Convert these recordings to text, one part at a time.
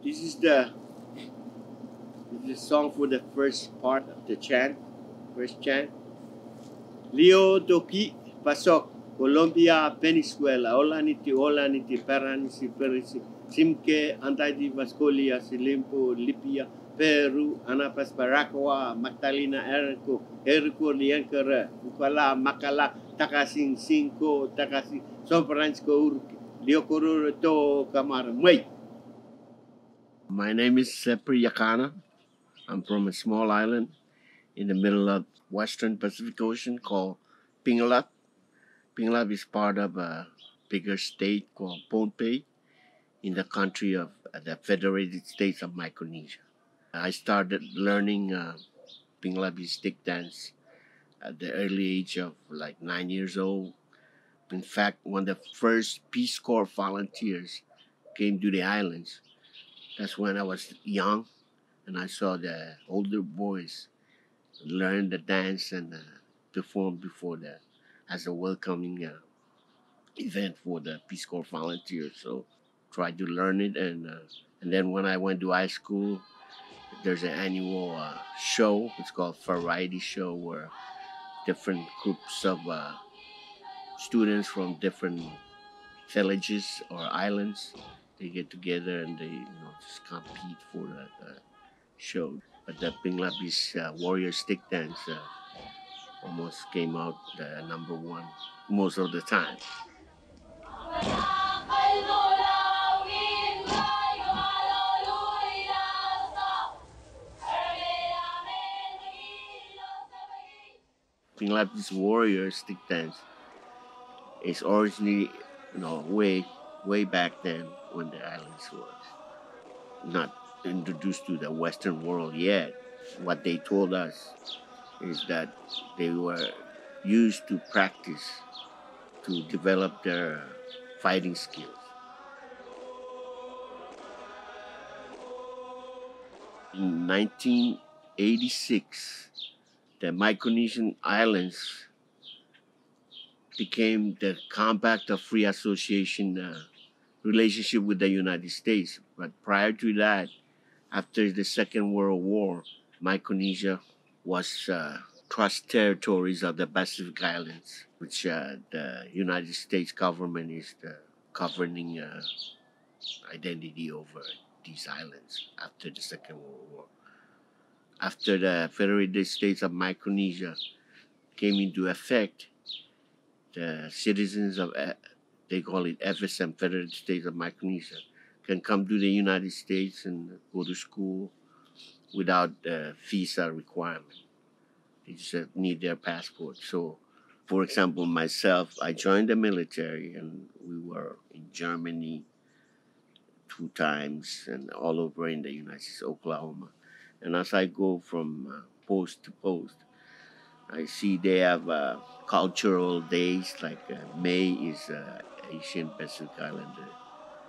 This is the this is the song for the first part of the chant, first chant. Leo Toki Pasok Colombia Venezuela. Hola niti hola niti peranisi perisi Simke Antaidi Vascolia Silimpo Libya Peru Anapas Barakawa Magdalena Erko Erko Liankara Ukala Makala Takasing Cinco Takasing San Francisco Urki Liokoro To Kamar Wait My name is Sepir Yakana. I'm from a small island in the middle of western Pacific Ocean called Pingelap. Pingelap is part of a bigger state called Pohnpei in the country of the Federated States of Micronesia. I started learning uh, stick dance at the early age of like nine years old. In fact, when the first Peace Corps volunteers came to the islands, that's when I was young and I saw the older boys learn the dance and uh, perform before the as a welcoming uh, event for the Peace Corps volunteers. So tried to learn it, and uh, and then when I went to high school, there's an annual uh, show. It's called Variety Show, where different groups of uh, students from different villages or islands they get together and they you know just compete for the, show. But the Pingelapese uh, warrior stick dance uh, almost came out uh, number one most of the time. Pingelapese warrior stick dance is originally, you know, way, way back then when the islands was not introduced to the Western world yet. What they told us is that they were used to practice to develop their fighting skills. In 1986, the Micronesian Islands became the Compact of Free Association uh, relationship with the United States. But prior to that, after the Second World War, Micronesia was uh, trust territories of the Pacific Islands, which uh, the United States government is the governing uh, identity over these islands after the Second World War. After the Federated States of Micronesia came into effect, the citizens of, uh, they call it FSM, Federated States of Micronesia, can come to the United States and go to school without a visa requirement. They just need their passport. So, for example, myself, I joined the military and we were in Germany two times and all over in the United States, Oklahoma. And as I go from uh, post to post, I see they have uh, cultural days like uh, May is Asian Pacific Islander,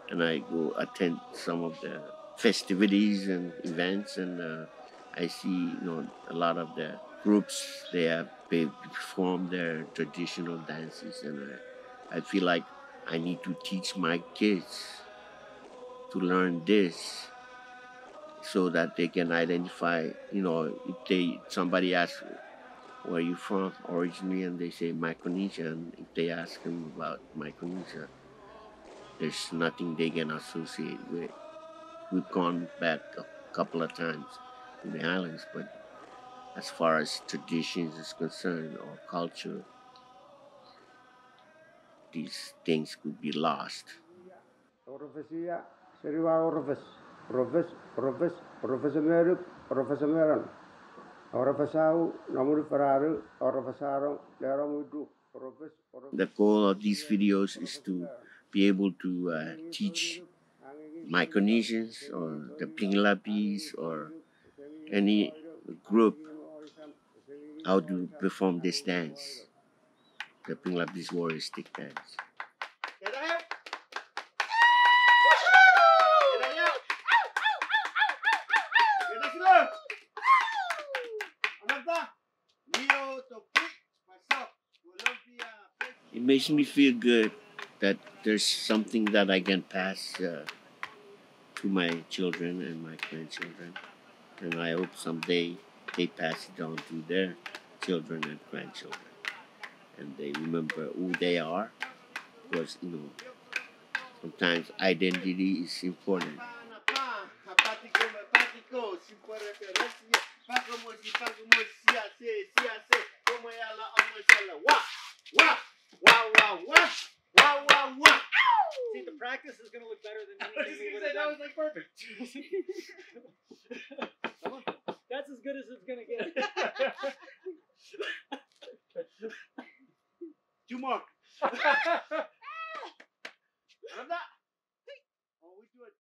and I go attend some of the festivities and events, and uh, I see you know a lot of the groups they have perform their traditional dances, and I, I feel like I need to teach my kids to learn this so that they can identify you know if they somebody asks where are you from originally and they say Micronesia and if they ask them about Micronesia there's nothing they can associate with. We've gone back a couple of times to the islands but as far as traditions is concerned or culture these things could be lost. Profes, profes, professor Meruk, professor The goal of these videos is to be able to uh, teach Micronesians or the Pingelapese or any group how to perform this dance, the Pingelapese warrior stick dance. It makes me feel good that there's something that I can pass uh, to my children and my grandchildren. And I hope someday they pass it on to their children and grandchildren. And they remember who they are. Because, you know, sometimes identity is important. practice is going to look better than anything That was like perfect. That's as good as it's going to get. Two more. I'm not. Do it.